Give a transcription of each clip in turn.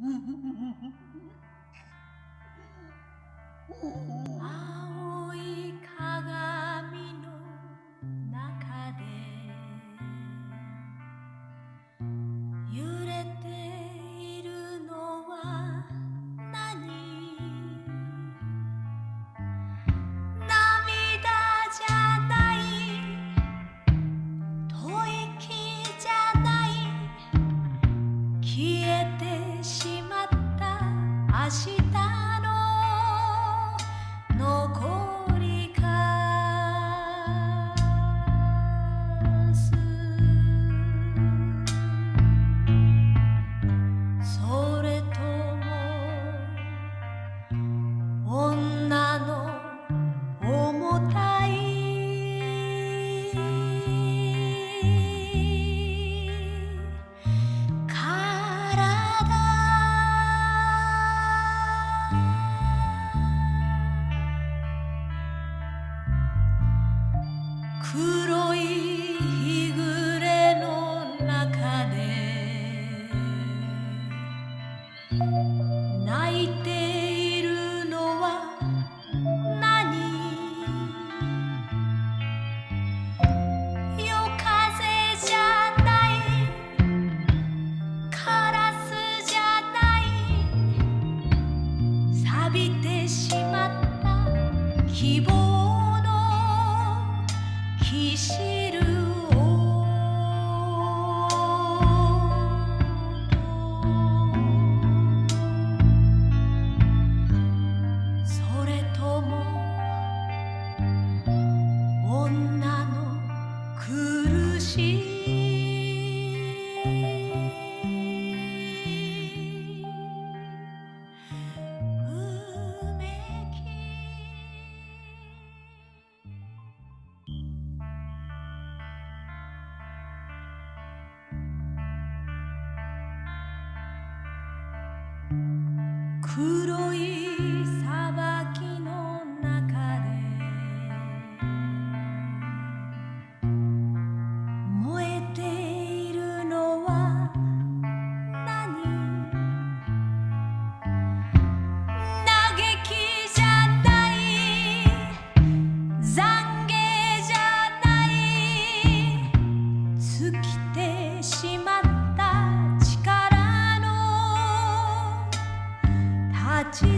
Oh. 明黒い恨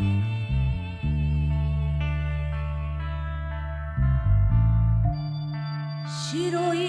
み 白い